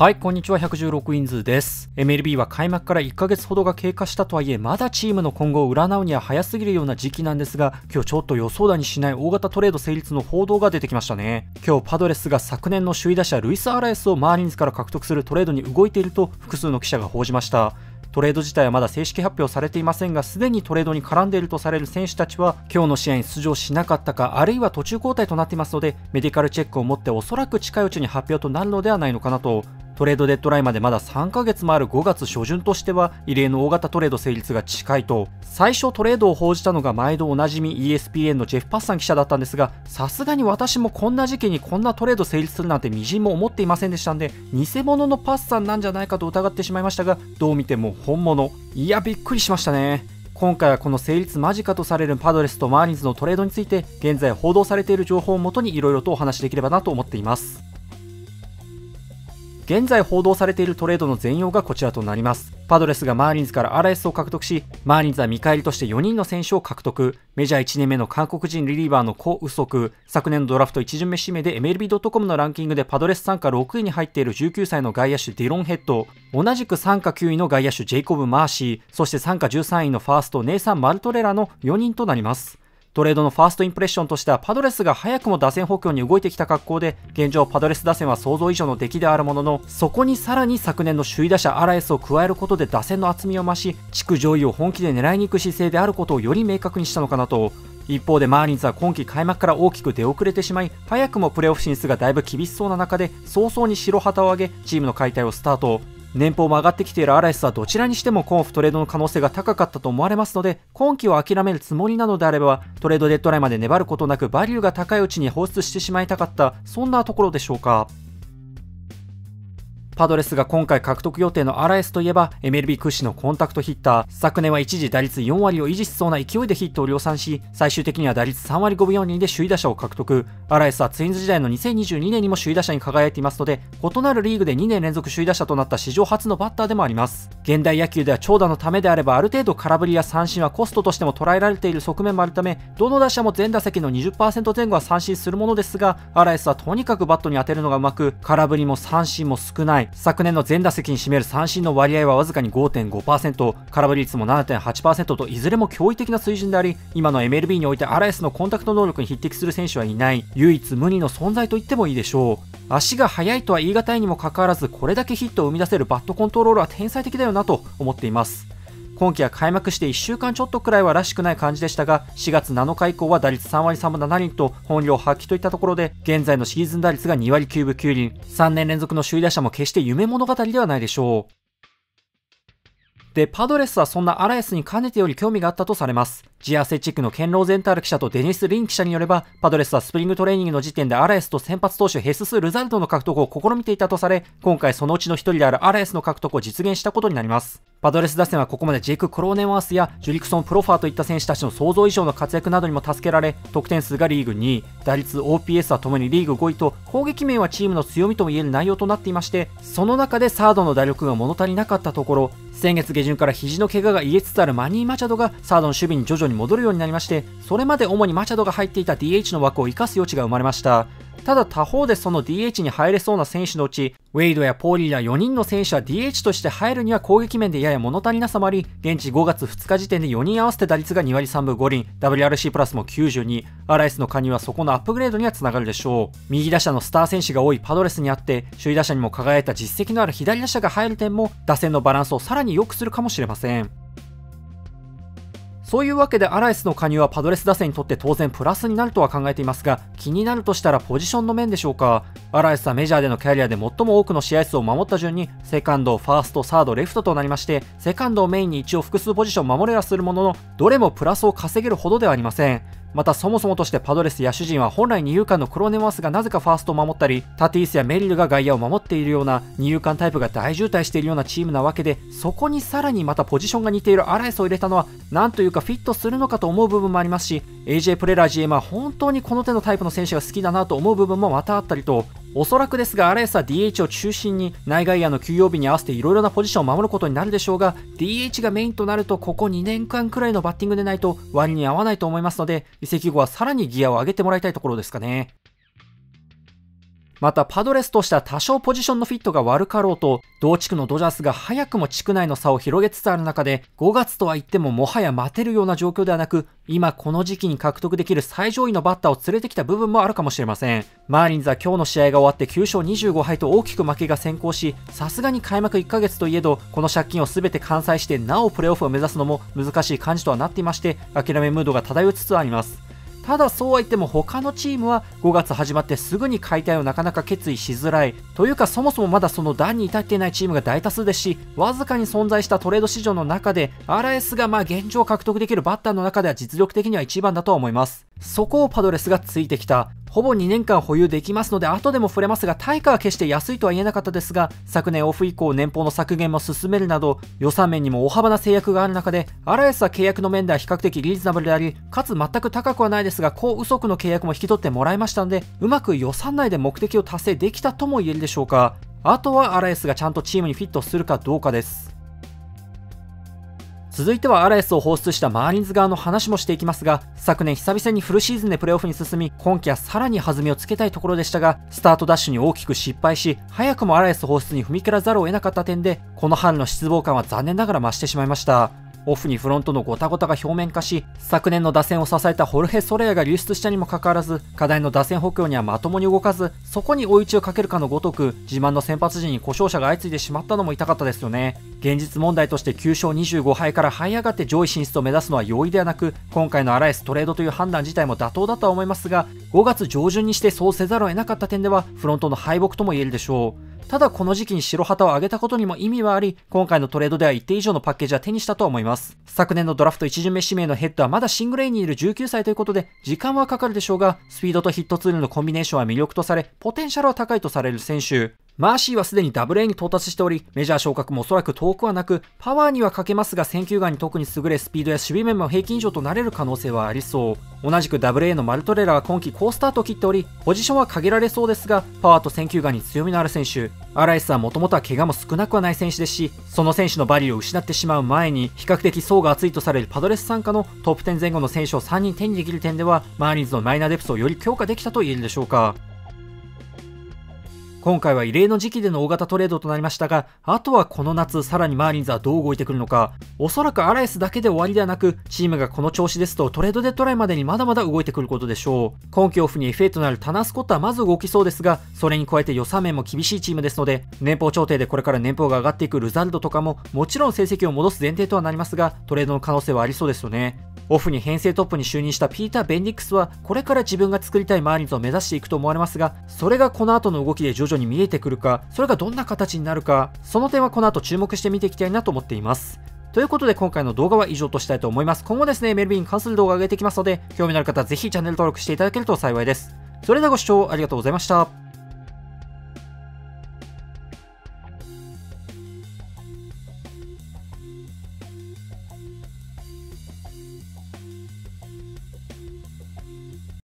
はい、こんにちは、116インズです。MLB は開幕から1ヶ月ほどが経過したとはいえ、まだチームの今後を占うには早すぎるような時期なんですが、今日ちょっと予想だにしない大型トレード成立の報道が出てきましたね。今日パドレスが昨年の首位打者ルイス・アラエスをマーリンズから獲得するトレードに動いていると複数の記者が報じました。トレード自体はまだ正式発表されていませんが、すでにトレードに絡んでいるとされる選手たちは、今日の試合に出場しなかったか、あるいは途中交代となっていますので、メディカルチェックを持っておそらく近いうちに発表となるのではないのかなとトレードデッドラインまでまだ3ヶ月もある5月初旬としては異例の大型トレード成立が近いと。最初トレードを報じたのが毎度おなじみ ESPN のジェフ・パッサン記者だったんですがさすがに私もこんな時期にこんなトレード成立するなんてみじんも思っていませんでしたんで偽物のパッサンなんじゃないかと疑ってしまいましたがどう見ても本物。いやびっくりしましたね。今回はこの成立間近とされるパドレスとマーリンズのトレードについて現在報道されている情報をもとにいろいろとお話しできればなと思っています。現在報道されているトレードの全容がこちらとなります。パドレスがマーリンズからアラエスを獲得し、マーリンズは見返りとして4人の選手を獲得。メジャー1年目の韓国人リリーバーのコ・ウソク、昨年のドラフト1巡目指名で MLB.com のランキングでパドレス傘下6位に入っている19歳の外野手ディロンヘッド、同じく傘下9位の外野手ジェイコブ・マーシー、そして傘下13位のファーストネイサン・マルトレラの4人となります。トレードのファーストインプレッションとしてはパドレスが早くも打線補強に動いてきた格好で現状パドレス打線は想像以上の出来であるもののそこにさらに昨年の首位打者アラエスを加えることで打線の厚みを増し地区上位を本気で狙いに行く姿勢である。ことをより明確にしたのかなと一方でマーリンズは今季開幕から大きく出遅れてしまい早くもプレーオフ進出がだいぶ厳しそうな中で早々に白旗を上げチームの解体をスタート年俸も上がってきているアラエスはどちらにしてもコンフトレードの可能性が高かったと思われますので、今季を諦めるつもりなのであれば、トレードデッドラインまで粘ることなくバリューが高いうちに放出してしまいたかった、そんなところでしょうか？パドレスが今回獲得予定のアラエスといえば MLB 屈指のコンタクトヒッター。昨年は一時打率4割を維持しそうな勢いでヒットを量産し最終的には打率3割5分4厘で首位打者を獲得。アラエスはツインズ時代の2022年にも首位打者に輝いていますので異なるリーグで2年連続首位打者となった史上初のバッターでもあります。現代野球では長打のためであればある程度空振りや三振はコストとしても捉えられている側面もあるためどの打者も全打席の20%前後は三振するものですがアラエスはとにかくバットに当てるのがうまく空振りも三振も少ない。昨年の全打席に占める三振の割合はわずかに5.5%、空振り率も7.8%といずれも驚異的な水準であり、今の MLB においてアラエスのコンタクト能力に匹敵する選手はいない、唯一無二の存在と言ってもいいでしょう。足が速いとは言い難いにもかかわらず、これだけヒットを生み出せるバットコントロールは天才的だよなと思っています。今季は開幕して1週間ちょっとくらいはらしくない感じでしたが、4月7日以降は打率3割3分7厘と本領発揮といったところで、現在のシーズン打率が2割9分9厘、3年連続の首位打者も決して夢物語ではないでしょう。で、パドレスはそんなアラエスにかねてより興味があったとされます。ジアセチックのケンローゼンタール記者とデニス・リン記者によれば、パドレスはスプリングトレーニングの時点でアラエスと先発投手ヘスス・ルザルドの獲得を試みていたとされ、今回そのうちの一人であるアラエスの獲得を実現したことになります。パドレス打線はここまでジェイク・クローネンワースやジュリクソン・プロファーといった選手たちの想像以上の活躍などにも助けられ、得点数がリーグ2位、打率 OPS はともにリーグ5位と、攻撃面はチームの強みとも言える内容となっていまして、その中でサードの打力が物足りなかったところ、先月下旬から肘の怪我が癒えつつあるマニー・マチャドがサードの守備に徐々に戻るようになりまして、それまで主にマチャドが入っていた DH の枠を生かす余地が生まれました。ただ他方でその DH に入れそうな選手のうち、ウェイドやポーリーら4人の選手は DH として入るには攻撃面でやや物足りなさもあり、現地5月2日時点で4人合わせて打率が2割3分5厘、WRC プラスも92、アライスの加入はそこのアップグレードにはつながるでしょう。右打者のスター選手が多いパドレスにあって、首位打者にも輝いた実績のある左打者が入る点も、打線のバランスをさらに良くするかもしれません。そういうわけでアライスの加入はパドレス打線にとって当然プラスになるとは考えていますが、気になるとしたらポジションの面でしょうか？アラエスはメジャーでのキャリアで最も多くの試合数を守った順に、セカンド、ファースト、サード、レフトとなりまして、セカンドをメインに一応複数ポジションを守れはするものの、どれもプラスを稼げるほどではありません。またそもそもとしてパドレス野手陣は本来二遊間のクロネマスがなぜかファーストを守ったり、タティースやメリルが外野を守っているような二遊間タイプが大渋滞しているようなチームなわけで、そこにさらにまたポジションが似ているアラエスを入れたのは、なんというかフィットするのかと思う部分もありますし、AJ プレラー GM は本当にこの手のタイプの選手が好きだなと思う部分もまたあったりと、おそらくですが、アレースは DH を中心に内外野の休養日に合わせていろいろなポジションを守ることになるでしょうが、DH がメインとなると、ここ2年間くらいのバッティングでないと割に合わないと思いますので、移籍後はさらにギアを上げてもらいたいところですかね。またパドレスとしては多少ポジションのフィットが悪かろうと、同地区のドジャースが早くも地区内の差を広げつつある中で、5月とは言ってももはや待てるような状況ではなく、今この時期に獲得できる最上位のバッターを連れてきた部分もあるかもしれません。マーリンズは今日の試合が終わって9勝25敗と大きく負けが先行し、さすがに開幕1ヶ月といえど、この借金を全て完済してなおプレーオフを目指すのも難しい感じとはなっていまして、諦めムードが漂いつつあります。ただそうは言っても他のチームは5月始まってすぐに解体をなかなか決意しづらい。というかそもそもまだその段に至っていないチームが大多数ですしわずかに存在したトレード市場の中で RS がまあ現状獲得できるバッターの中では実力的には一番だとは思います。そこをパドレスがついてきた。ほぼ2年間保有できますので後でも触れますが対価は決して安いとは言えなかったですが昨年オフ以降年俸の削減も進めるなど予算面にも大幅な制約がある中でアラエスは契約の面では比較的リーズナブルでありかつ全く高くはないですが高右足の契約も引き取ってもらいましたのでうまく予算内で目的を達成できたとも言えるでしょうかあとはアラエスがちゃんとチームにフィットするかどうかです続いてはアラエスを放出したマーリンズ側の話もしていきますが、昨年久々にフルシーズンでプレーオフに進み、今季はさらに弾みをつけたいところでしたが、スタートダッシュに大きく失敗し、早くもアラエス放出に踏み切らざるを得なかった点で、この春の失望感は残念ながら増してしまいました。オフにフロントのゴタゴタが表面化し、昨年の打線を支えたホルヘ・ソレアが流出したにもかかわらず、課題の打線補強にはまともに動かず、そこに追い打ちをかけるかのごとく、自慢の先発陣に故障者が相次いでしまったのも痛かったですよね。現実問題として9勝25敗から這い上がって上位進出を目指すのは容易ではなく、今回のアラエストレードという判断自体も妥当だとは思いますが、5月上旬にしてそうせざるを得なかった点では、フロントの敗北とも言えるでしょう。ただこの時期に白旗を上げたことにも意味はあり、今回のトレードでは一定以上のパッケージは手にしたと思います。昨年のドラフト1巡目指名のヘッドはまだシングレイにいる19歳ということで、時間はかかるでしょうが、スピードとヒットツールのコンビネーションは魅力とされ、ポテンシャルは高いとされる選手。マーシーはすでに WA に到達しており、メジャー昇格もおそらく遠くはなく、パワーには欠けますが、選球眼に特に優れ、スピードや守備面も平均以上となれる可能性はありそう。同じく WA のマルトレラは今季好スタートを切っており、ポジションは限られそうですが、パワーと選球眼に強みのある選手。アライスはもともとは怪我も少なくはない選手ですし、その選手のバリューを失ってしまう前に、比較的層が厚いとされるパドレス参加のトップ10前後の選手を3人手にできる点では、マーリンズのマイナーデプスをより強化できたと言えるでしょうか。今回は異例の時期での大型トレードとなりましたが、あとはこの夏、さらにマーリンズはどう動いてくるのか、おそらくアラエスだけで終わりではなく、チームがこの調子ですとトレードデッドラインまでにまだまだ動いてくることでしょう。今季オフに FA となるタナスコットはまず動きそうですが、それに加えて予算面も厳しいチームですので、年俸調停でこれから年俸が上がっていくルザルドとかも、もちろん成績を戻す前提とはなりますが、トレードの可能性はありそうですよね。オフに編成トップに就任したピーター・ベンディックスは、これから自分が作りたいマーリンズを目指していくと思われますが、それがこの後の動きで徐々に見えてくるか、それがどんな形になるか、その点はこの後注目して見ていきたいなと思っています。ということで今回の動画は以上としたいと思います。今後ですね、メルビーに関する動画を上げていきますので、興味のある方はぜひチャンネル登録していただけると幸いです。それではご視聴ありがとうございました。